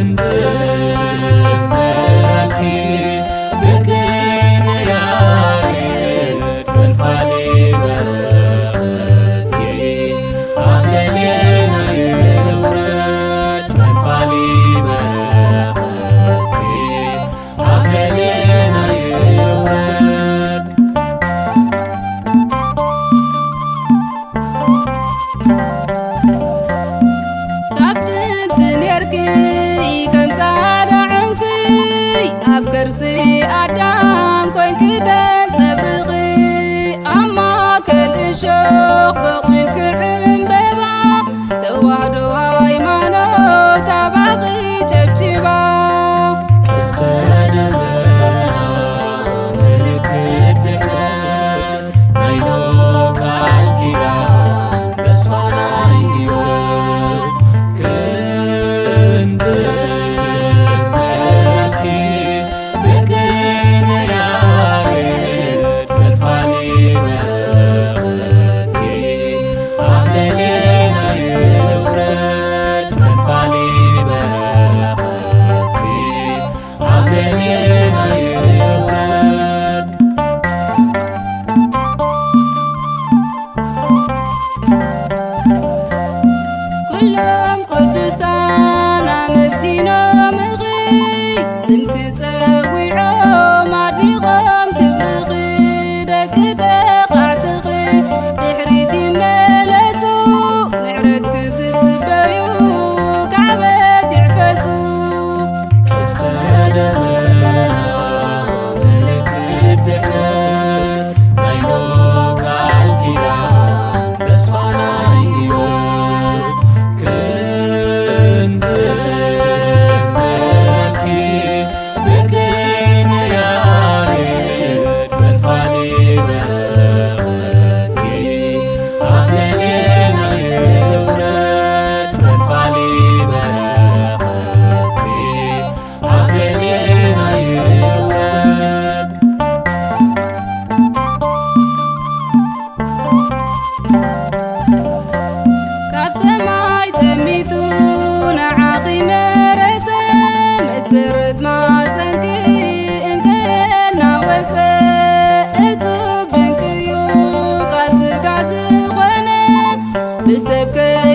Spencer. I die. ስምኪ ፀዊዖም ኣድኒቖም Mais c'est que